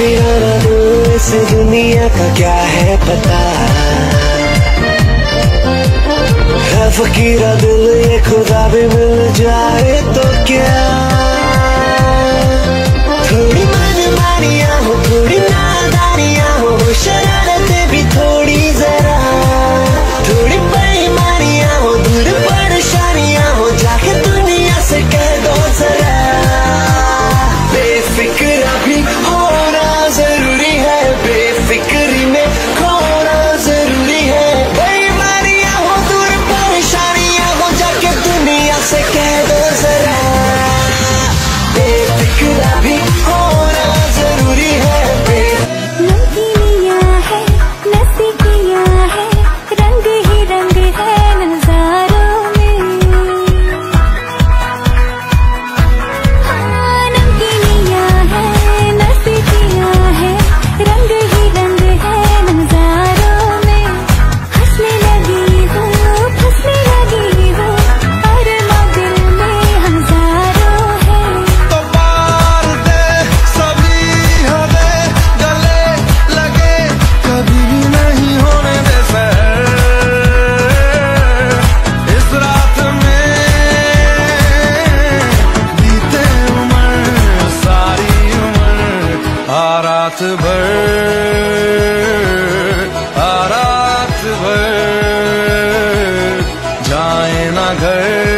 काफिराना दिल इस दुनिया का क्या है पता? फकीरा दिल ये खुदा भी मिल जाए तो क्या could I be? रात भर आ रात भर जाए ना घर